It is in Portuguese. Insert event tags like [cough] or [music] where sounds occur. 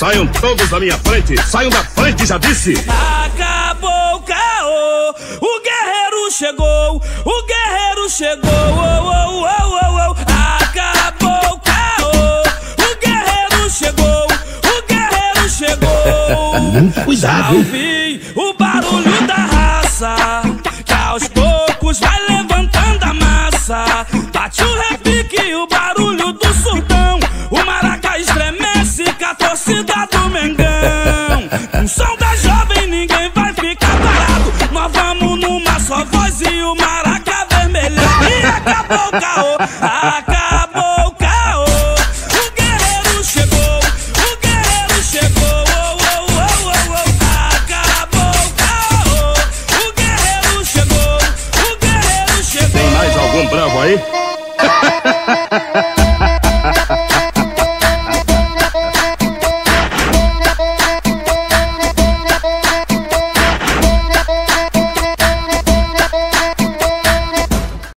Saiam todos da minha frente! Saiam da frente, já disse! Acabou o caô, o guerreiro chegou, o guerreiro chegou, oh, oh, oh, oh, oh. Acabou o caô, o guerreiro chegou, o guerreiro chegou. [laughs] Cuidado, hein? Salve o barulho da raça, que aos poucos vai levantando a massa. Bate o torcida do Mengão. Com som da jovem, ninguém vai ficar parado. Nós vamos numa só voz e o maraca vermelhão. E acabou o caô, acabou o caô. O guerreiro chegou, o guerreiro chegou. Oh, oh, oh. Acabou o caô, o guerreiro chegou, o guerreiro chegou. Tem mais algum bravo aí? [laughs]